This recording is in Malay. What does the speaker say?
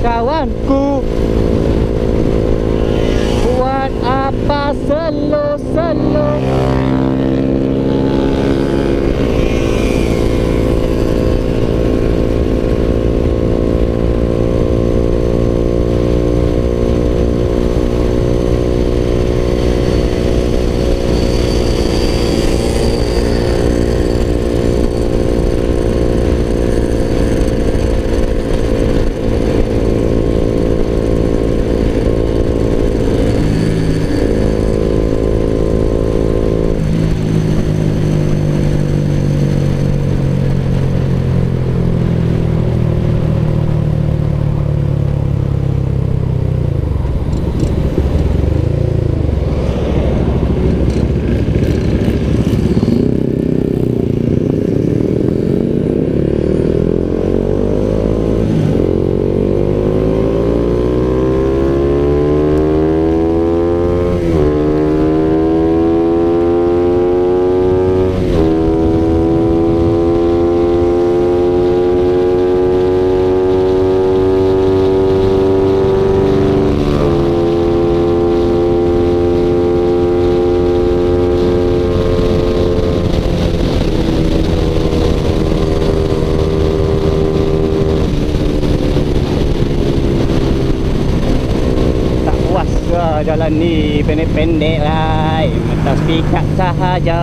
Kawanku. Buat apa selo-selo jalan ni pendek-pendek lah. Atas pikat sahaja